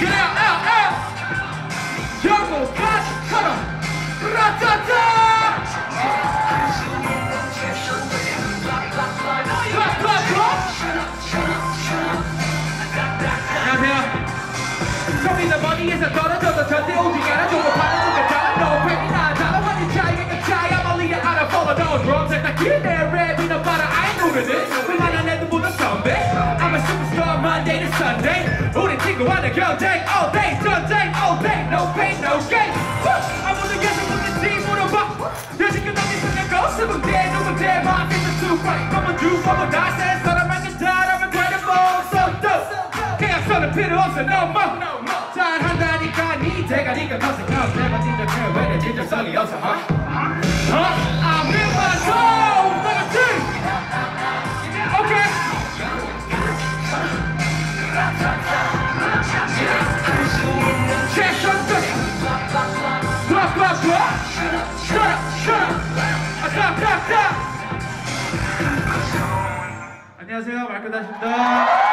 Get out, out! Jungle, cut, cut him! Here. Tell me the money is a dollar, dollar, dollar, dollar, dollar, dollar, Drums like the kid there, red, be the butter, I ain't this. 우리 친구와는 경쟁 all day, 전쟁 all day. No pain, no gain. 아무도 계속 묻는지 물어봐. 여지껏 너희 생각고 스무 개 누구 대 My business too bright. Come on, do, come on, I said. 사람만 기다려, incredible, so dope. 계약서는 필요 없어, no more. 잘한다니까 니 대가리가 커서 형 내가 진짜 그왜 진정성이 없어, huh? Huh? 안녕하세요, 마이클 다십니다.